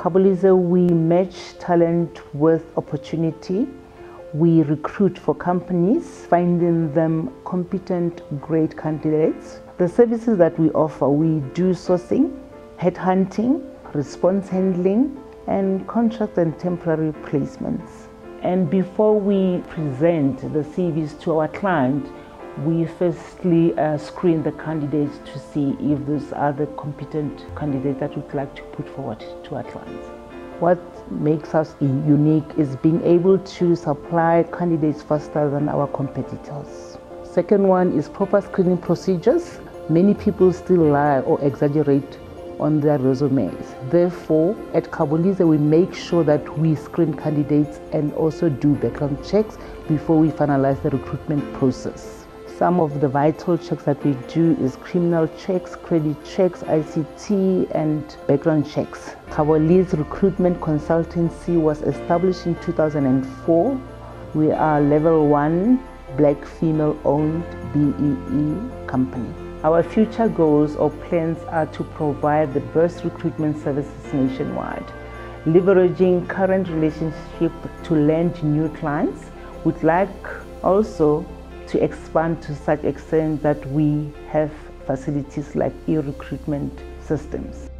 Kgabolize, we match talent with opportunity. We recruit for companies, finding them competent, great candidates. The services that we offer, we do sourcing, headhunting, response handling, and contract and temporary placements. And before we present the CVs to our client, we firstly uh, screen the candidates to see if those are the competent candidates that we'd like to put forward to our clients. What makes us unique is being able to supply candidates faster than our competitors. Second one is proper screening procedures. Many people still lie or exaggerate on their resumes. Therefore, at Kgabolize, we make sure that we screen candidates and also do background checks before we finalize the recruitment process. Some of the vital checks that we do is criminal checks, credit checks, ICT, and background checks. Kgabolize Recruitment Consultancy was established in 2004. We are level one black female owned BEE company. Our future goals or plans are to provide the best recruitment services nationwide, leveraging current relationship to land new clients. We'd like also to expand to such extent that we have facilities like e-recruitment systems.